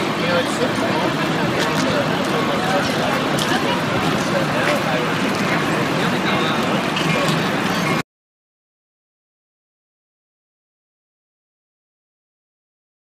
You know, it's.